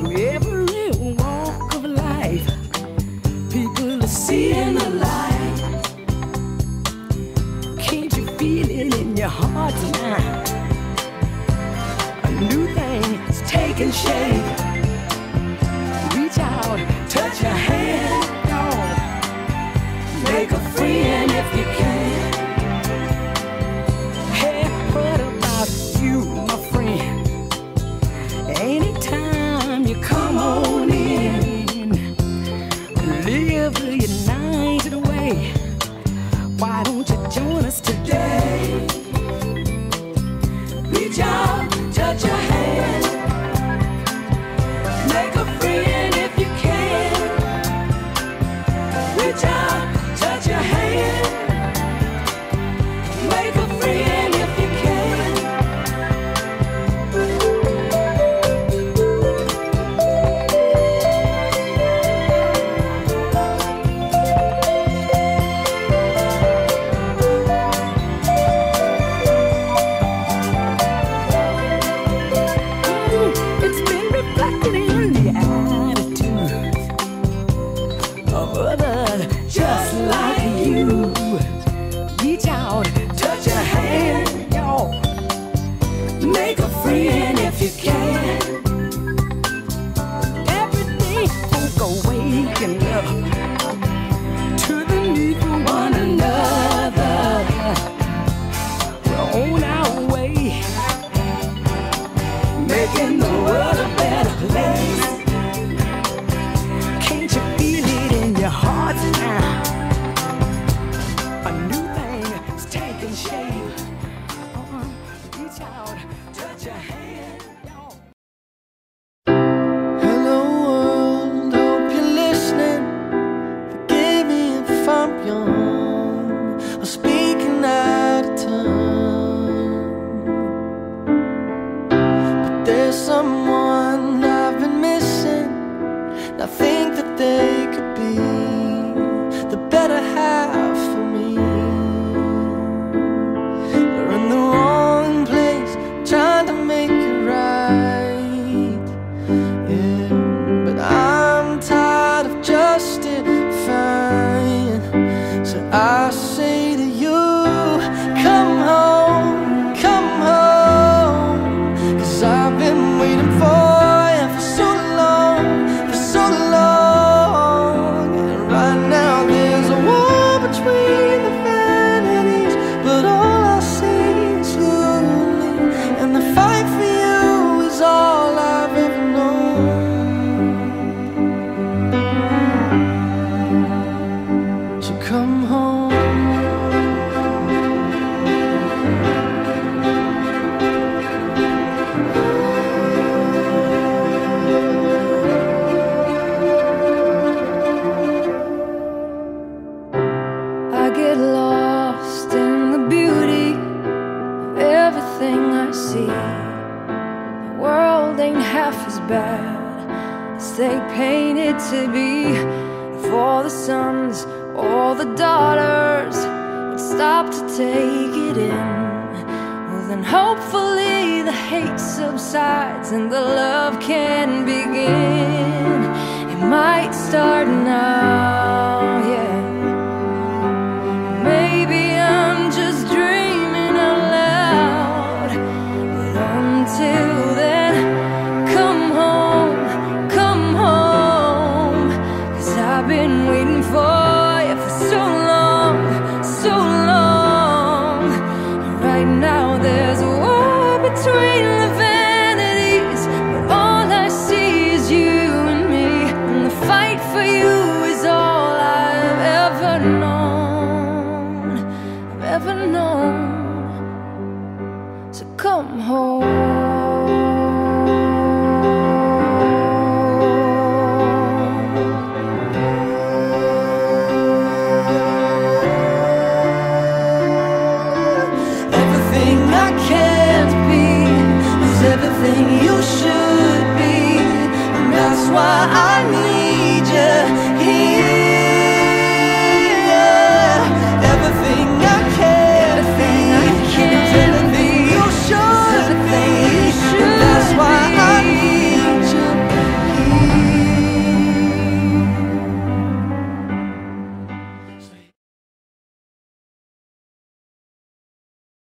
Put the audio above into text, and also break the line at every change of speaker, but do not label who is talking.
from every walk of life. People are seeing the light. Can't you feel it in your heart tonight? A new thing is taking shape. you. Reach out.
to
be if all the sons or the daughters Would stop to take it in. Well then hopefully the hate subsides And the love can begin. It might start now.